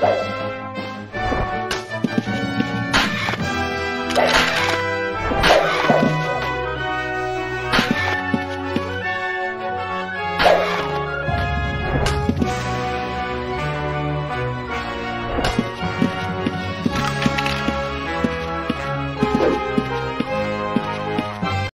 Bye.